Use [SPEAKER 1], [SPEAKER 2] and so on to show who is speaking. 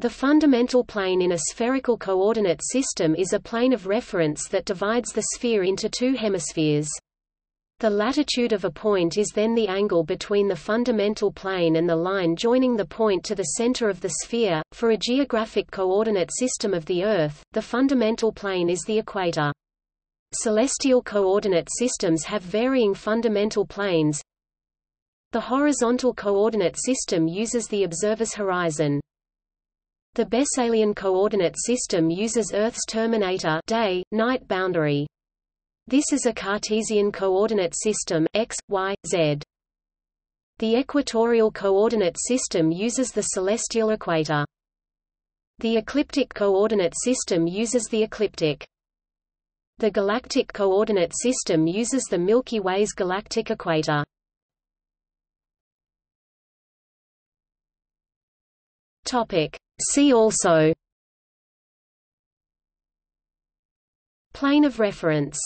[SPEAKER 1] The fundamental plane in a spherical coordinate system is a plane of reference that divides the sphere into two hemispheres. The latitude of a point is then the angle between the fundamental plane and the line joining the point to the center of the sphere. For a geographic coordinate system of the Earth, the fundamental plane is the equator. Celestial coordinate systems have varying fundamental planes. The horizontal coordinate system uses the observer's horizon. The Besselian coordinate system uses Earth's terminator day, night boundary. This is a Cartesian coordinate system x, y, z. The equatorial coordinate system uses the celestial equator. The ecliptic coordinate system uses the ecliptic. The galactic coordinate system uses the Milky Way's galactic equator. Topic: See also. Plane of reference